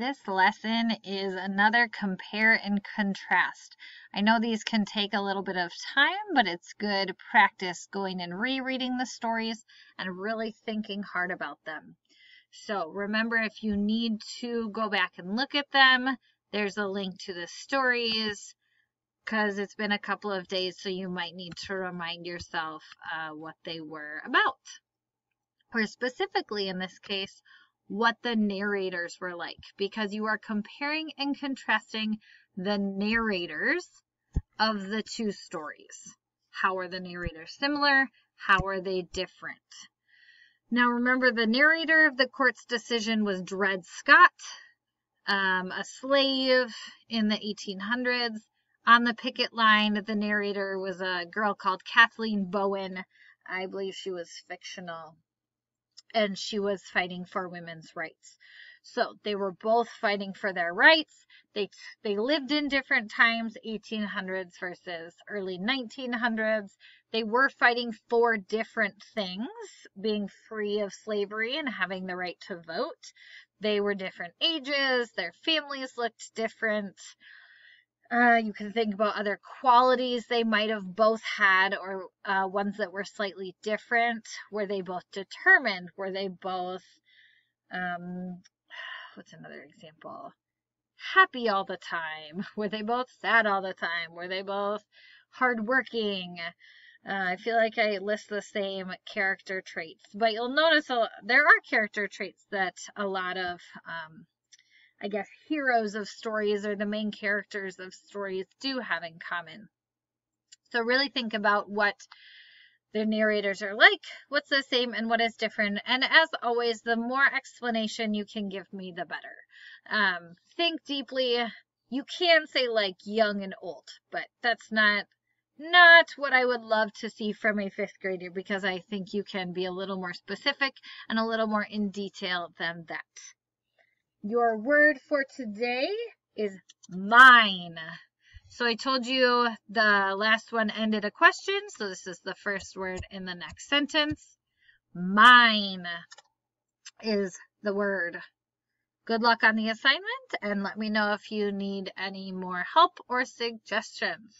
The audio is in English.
This lesson is another compare and contrast. I know these can take a little bit of time, but it's good practice going and rereading the stories and really thinking hard about them. So remember, if you need to go back and look at them, there's a link to the stories because it's been a couple of days, so you might need to remind yourself uh, what they were about. Or specifically in this case, what the narrators were like because you are comparing and contrasting the narrators of the two stories. How are the narrators similar? How are they different? Now remember the narrator of the court's decision was Dred Scott, um, a slave in the 1800s. On the picket line, the narrator was a girl called Kathleen Bowen. I believe she was fictional and she was fighting for women's rights. So they were both fighting for their rights. They they lived in different times, 1800s versus early 1900s. They were fighting for different things, being free of slavery and having the right to vote. They were different ages, their families looked different. Uh, you can think about other qualities they might have both had or uh, ones that were slightly different. Were they both determined? Were they both, um, what's another example? Happy all the time? Were they both sad all the time? Were they both hardworking? Uh, I feel like I list the same character traits, but you'll notice a, there are character traits that a lot of um, I guess, heroes of stories or the main characters of stories do have in common. So really think about what the narrators are like, what's the same and what is different. And as always, the more explanation you can give me, the better. Um, think deeply. You can say like young and old, but that's not not what I would love to see from a fifth grader because I think you can be a little more specific and a little more in detail than that. Your word for today is mine. So I told you the last one ended a question, so this is the first word in the next sentence. Mine is the word. Good luck on the assignment and let me know if you need any more help or suggestions.